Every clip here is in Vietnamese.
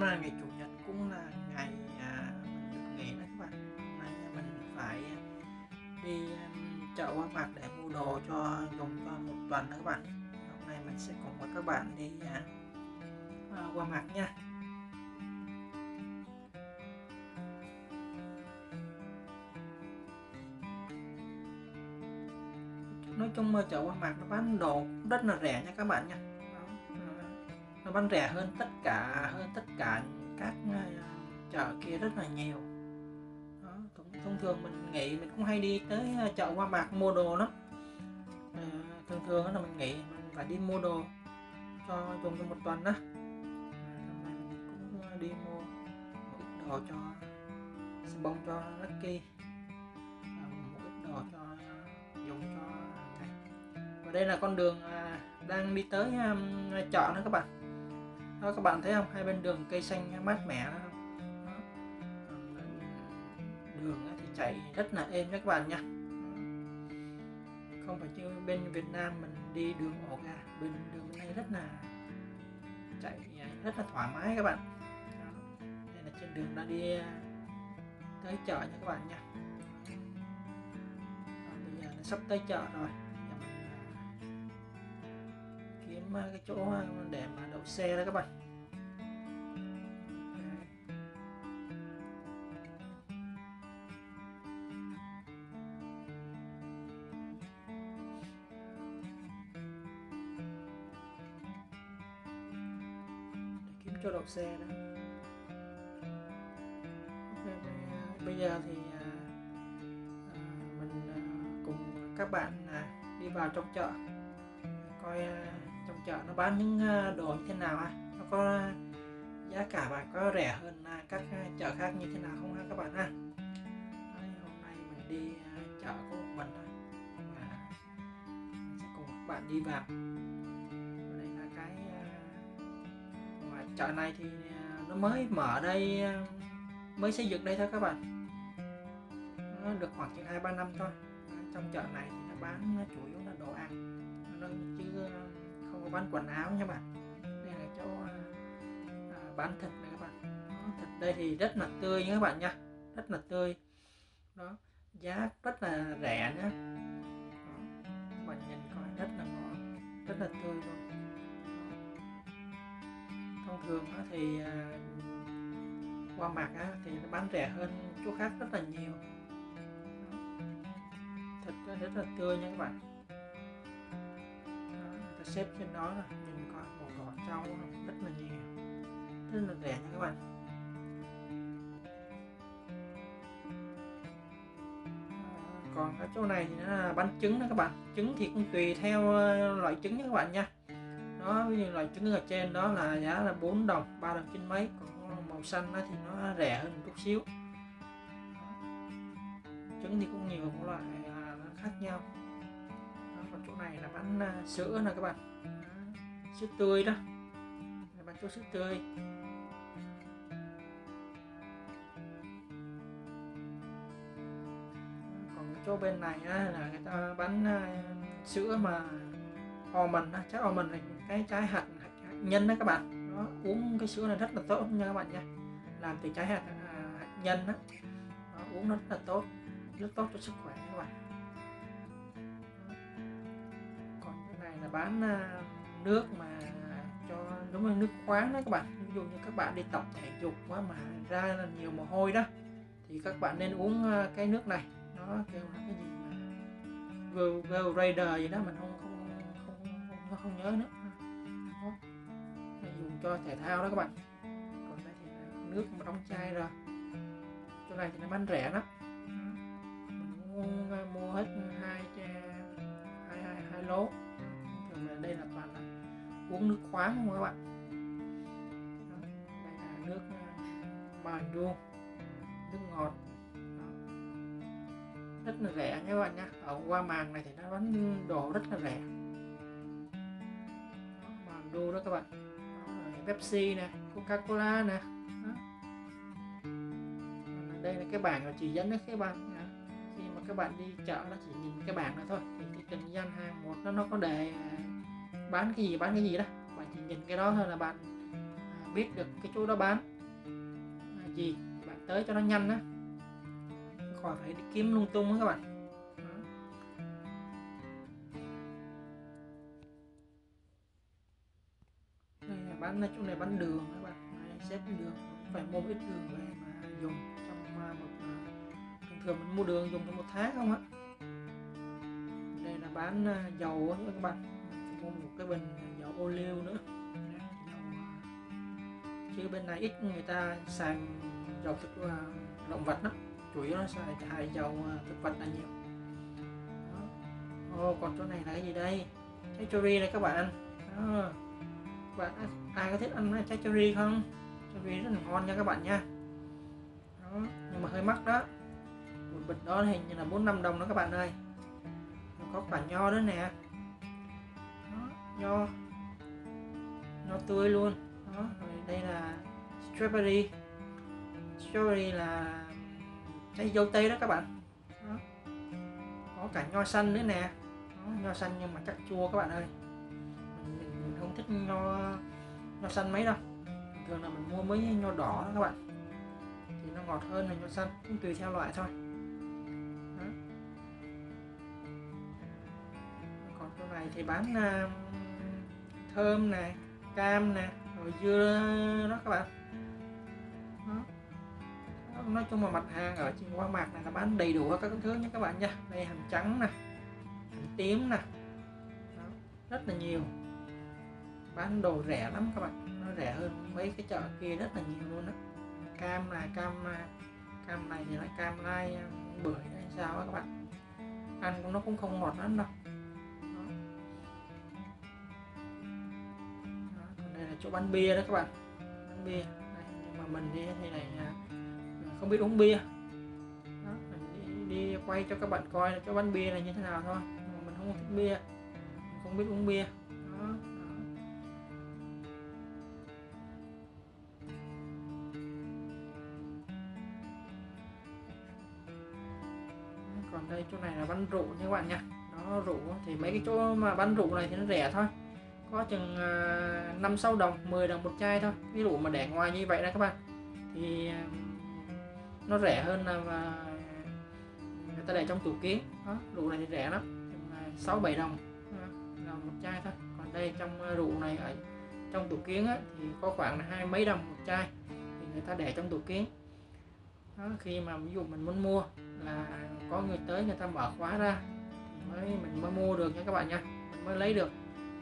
hôm nay ngày chủ nhật cũng là ngày à, mình được nghỉ đó các bạn. Hôm nay mình phải à, đi à, chợ Hoa mặt để mua đồ cho dùng cho một tuần đó các bạn. Hôm nay mình sẽ cùng với các bạn đi à, à qua mặt nha. Nói chung mà chợ Hoa Mạc nó bán đồ rất là rẻ nha các bạn nha nó bán rẻ hơn tất cả hơn tất cả các ờ, chợ kia rất là nhiều. Đó, thông, thông thường mình nghĩ mình cũng hay đi tới ờ, chợ Hoa Mạc mua đồ lắm. À, thường thường là mình nghĩ mình phải đi mua đồ cho dùng cho một tuần đó hôm nay mình cũng đi mua một ít đồ cho bông cho Lucky. Một ít đồ cho dùng cho này. Và đây là con đường đang đi tới chợ đó các bạn đó các bạn thấy không? Hai bên đường cây xanh mát mẻ đó. Không đó. đường thì chạy rất là êm nhé các bạn nha không phải như bên Việt Nam mình đi đường ổ gà bên đường bên này rất là chạy rất là thoải mái các bạn. Đó. đây là trên đường đã đi à, tới chợ nha các bạn nha. Đó, bây giờ nó sắp tới chợ rồi cái chỗ để mà đậu xe đó các bạn. Để kiếm chỗ đậu xe đó. Bây giờ thì à, à, mình à, cùng các bạn đi vào trong chợ, coi chợ nó bán những ờ, đồ như thế nào ha? Nó có giá cả và có rẻ hơn à, các ờ, chợ khác như thế nào không ha các bạn ha? Đấy, hôm nay mình đi ờ, chợ có một mình thôi. Và mình sẽ cùng các bạn đi vào. Và đây là cái ngoài chợ này thì nó mới mở đây mới xây dựng đây thôi các bạn. Nó được khoảng chừng hai ba năm thôi. Trong chợ này thì nó bán chủ yếu là đồ ăn. Nó chứ bán quần áo nha bạn. Đây là chỗ à, à bán thịt này các bạn. Thịt đây thì rất là tươi nha các bạn nha. Rất là tươi. Đó giá rất là rẻ nhé các bạn nhìn coi rất là ngon rất là tươi luôn. Thông thường thì à, qua mặt á thì nó bán rẻ hơn chỗ khác rất là nhiều. Thịt rất là tươi nha các bạn ta xếp trên đó rồi nhìn có màu đỏ trâu rất là nhiều. Rất là rẻ nha các bạn. À, còn ở chỗ này thì nó là bánh trứng đó các bạn. Trứng thì cũng tùy theo ờ, loại trứng nha các bạn nha. Nó ví dụ loại trứng ở trên đó là giá là 4 đồng 3 đồng trên mấy. Còn màu xanh thì nó rẻ hơn một chút xíu. Trứng thì cũng nhiều một loại à, khác nhau này là bán uh, sữa nè các bạn. Sữa tươi đó. Là bán chỗ sữa tươi. Còn chỗ bên này á, là người ta bán uh, sữa mà almond trái almond là cái trái hạt, hạt, hạt nhân đó các bạn. Đó, uống cái sữa này rất là tốt nha các bạn nha. Làm từ trái hạt, à, hạt nhân đó. đó uống nó rất là tốt rất tốt cho sức khỏe các bạn. Bán ờ, nước mà cho đúng là nước khoáng đó các bạn. Ví dụ như các bạn đi tập thể dục quá mà ra là nhiều mồ hôi đó thì các bạn nên uống ờ, cái nước này. Nó kêu là cái gì mà Google Raider gì đó mình không không không không, không nhớ nữa. Ờ, đó. dùng cho thể thao đó các bạn. Còn đây thì nước mà đóng chai rồi. Chỗ này thì nó bán rẻ lắm. Mua, mua hết hai hai hai, hai lố thường là đây là toàn là uống nước khoáng không các bạn? Đó, đây là nước à, bàn đuông nước ngọt. Đó. rất là rẻ nha các bạn nhé ở qua màng này thì nó bán đồ rất là rẻ. Bàn đô đó các bạn. Đó, Pepsi nè Coca Cola nè đây là cái bảng của chỉ dẫn đấy các bạn khi mà các bạn đi chợ nó chỉ nhìn cái bảng này thôi. Thì cái từng gian hàng một nó nó có đề bán cái gì, bán cái gì đó. Bạn chỉ nhìn cái đó thôi là bạn à, biết được cái chỗ đó bán. Gì, bạn tới cho nó nhanh á. Khỏi phải đi kiếm lung tung các bạn. Bán đây là bán chỗ này bán đường các bạn. Xếp đường, phải mua ít đường về mà dùng trong một à, à, thường thường mình mua đường dùng trong một tháng không á. Đây là bán dầu các bạn mua một cái bình dầu ô liu nữa. Dầu, chứ bên này ít người ta xài dầu thực à, động vật lắm. Chủ yếu nó xài thải dầu à, thực vật là nhiều. Đó. Ồ, còn chỗ này là cái gì đây? Trái cherry này các bạn Đó. bạn ai có thích ăn trái cherry không? Cherry rất là ngon nha các bạn nha. Đó nhưng mà hơi mắc đó. Một bịch đó hình như là bốn năm đồng đó các bạn ơi. Có quả nho nữa nè nho. Nho tươi luôn. Đó rồi đây là strawberry. Strawberry là trái dâu tây đó các bạn. Đó. có cả nho xanh nữa nè. Đó, nho xanh nhưng mà chắc chua các bạn ơi. Mình, mình, không thích nho nho xanh mấy đâu. Thường là mình mua mấy nho đỏ đó các bạn. Thì nó ngọt hơn là nho xanh cũng tùy theo loại thôi. Đó. còn chỗ này thì bán uh, thơm nè, cam nè, rồi dưa đó các bạn. Đó. nói chung là mặt hàng ở trên qua mạc này là bán đầy đủ các thứ nha các bạn nha. Đây hành trắng nè, hành tím nè. Đó. rất là nhiều. Bán đồ rẻ lắm các bạn. Nó rẻ hơn mấy cái chợ kia rất là nhiều luôn đó cam là cam cam này thì là cam lai, bưởi hay sao đó các bạn. Ăn nó cũng không ngọt lắm đâu. Bánh bia đó các bạn. Bánh bia. Đây, nhưng mà mình đi thì này không biết uống bia. Đó, mình đi, đi quay cho các bạn coi cái bánh bia này như thế nào thôi. Nhưng mà mình không thích bia. Mình không biết uống bia. Đó, đó. còn đây chỗ này là bánh rượu nha các bạn nha. Nó rượu thì mấy cái chỗ mà bánh rượu này thì nó rẻ thôi có chừng ờ, năm sáu đồng 10 đồng một chai thôi. Ví rượu mà để ngoài như vậy đó các bạn. Thì ờ, nó rẻ hơn là mà người ta để trong tủ kiến đó rượu này thì rẻ lắm. Sáu bảy đồng. Là một chai thôi. Còn đây trong ờ, rượu này ở trong tủ kiến á, thì có khoảng là hai mấy đồng một chai thì người ta để trong tủ kiến đó, khi mà ví dụ mình muốn mua là có người tới người ta mở khóa ra thì mới mình mới mua được nha các bạn nha. Mình mới lấy được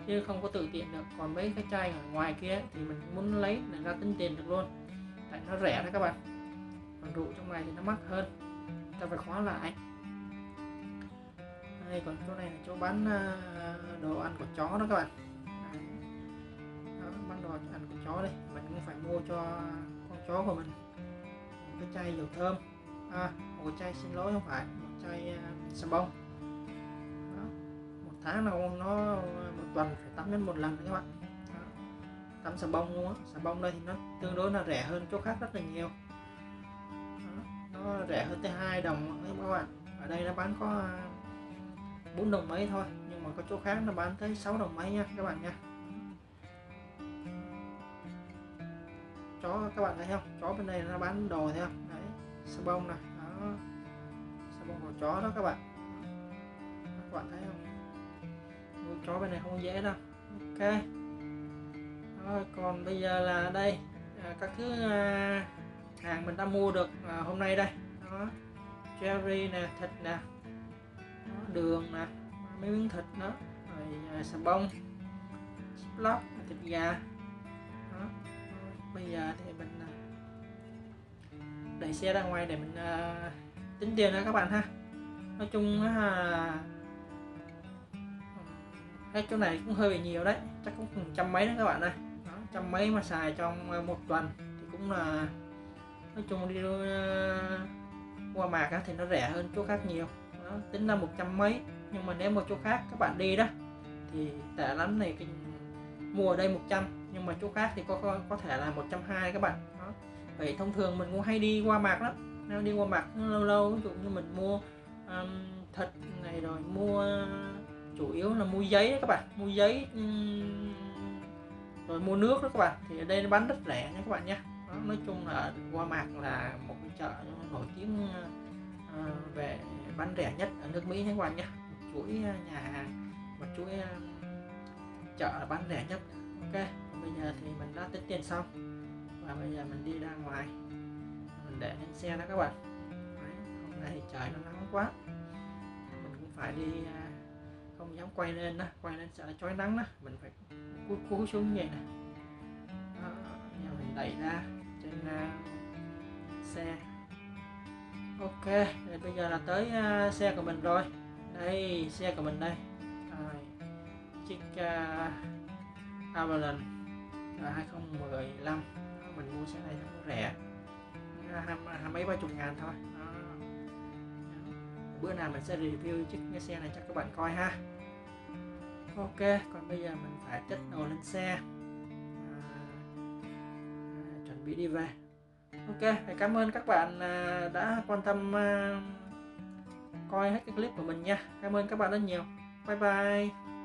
chứ không có tự tiện được. Còn mấy cái chai ở ngoài kia thì mình muốn lấy để ra tính tiền được luôn. Tại nó rẻ đó các bạn. Còn rượu trong này thì nó mắc hơn. Ta phải khóa lại. Đây còn chỗ này là chỗ bán à, đồ ăn của chó đó các bạn. À, đó, bán đồ ăn của chó đây. Mình cũng phải mua cho con chó của mình. Một cái chai dầu thơm. À, một cái chai xin lỗi không phải một chai uh, xà bông tháng nào nó một tuần phải tắm đến một lần các bạn. Đó. tắm xà bông luôn á xà bông đây thì nó tương đối là rẻ hơn chỗ khác rất là nhiều. Đó. nó rẻ hơn tới hai đồng các bạn. Ở đây nó bán có bốn đồng mấy thôi nhưng mà có chỗ khác nó bán tới 6 đồng mấy nha các bạn nha. Chó các bạn thấy không? Chó bên đây nó bán đồ thấy không? Đấy xà bông này đó xà bông của chó đó các bạn. Các bạn thấy không trói chó bên này không dễ đâu. Ok. Rồi còn bây giờ là đây. À, các thứ à, hàng mình đã mua được à, hôm nay đây. Đó. Cherry nè thịt nè. Đó, đường nè. Mấy miếng thịt đó. Rồi à, xà bông. Lóc thịt gà. Đó. bây giờ thì mình à, đẩy xe ra ngoài để mình à, tính tiền đó các bạn ha. Nói chung là cái chỗ này cũng hơi bị nhiều đấy. Chắc cũng trăm mấy đó các bạn ơi. Đó, trăm mấy mà xài trong ờ, một tuần thì cũng là nói chung đi ờ, qua mạc thì nó rẻ hơn chỗ khác nhiều. Đó, tính là một trăm mấy. Nhưng mà nếu một chỗ khác các bạn đi đó thì tệ lắm này cái mua ở đây 100 nhưng mà chỗ khác thì có có, có thể là 120 các bạn. Đó vậy thông thường mình cũng hay đi qua mạc lắm. Nếu đi qua mạc lâu lâu ví dụ như mình mua um, thịt này rồi mua chủ yếu là mua giấy đó các bạn mua giấy um, rồi mua nước đó các bạn. Thì ở đây nó bán rất rẻ nha các bạn nha. Đó, nói chung là Qua Mạc là một cái chợ nổi tiếng ờ, về bán rẻ nhất ở nước Mỹ nha các bạn nhé một chuỗi ờ, nhà hàng một chuỗi ờ, chợ bán rẻ nhất. Ok bây giờ thì mình đã tính tiền xong. Và bây giờ mình đi ra ngoài. Mình để lên xe đó các bạn. Đấy, hôm nay thì trời nó nắng quá. Mình cũng phải đi không dám quay lên đó quay lên sợ chói nắng đó mình phải cúi cúi xuống như vậy nè. Đó, mình đẩy ra trên uh, xe. Ok thì bây giờ là tới uh, xe của mình rồi. Đây xe của mình đây. Rồi chiếc uh, Avalon 2015 mình mua xe này rất rẻ. Hai, mấy ba chục ngàn thôi bữa nào mình sẽ review chiếc cái xe này cho các bạn coi ha. Ok còn bây giờ mình phải chất đồ lên xe. À, à, chuẩn bị đi về. Ok thì cảm ơn các bạn à, đã quan tâm à, coi hết cái clip của mình nha. Cảm ơn các bạn rất nhiều. Bye bye.